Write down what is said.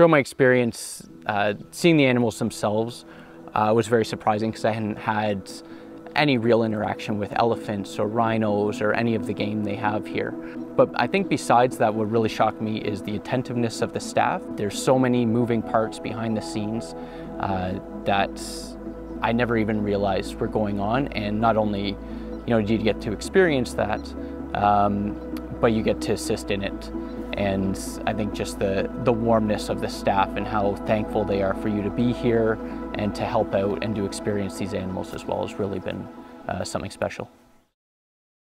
throughout my experience, uh, seeing the animals themselves uh, was very surprising because I hadn't had any real interaction with elephants or rhinos or any of the game they have here. But I think besides that, what really shocked me is the attentiveness of the staff. There's so many moving parts behind the scenes uh, that I never even realized were going on. And not only, you know, do you get to experience that, um, but you get to assist in it. And I think just the, the warmness of the staff and how thankful they are for you to be here and to help out and to experience these animals as well has really been uh, something special.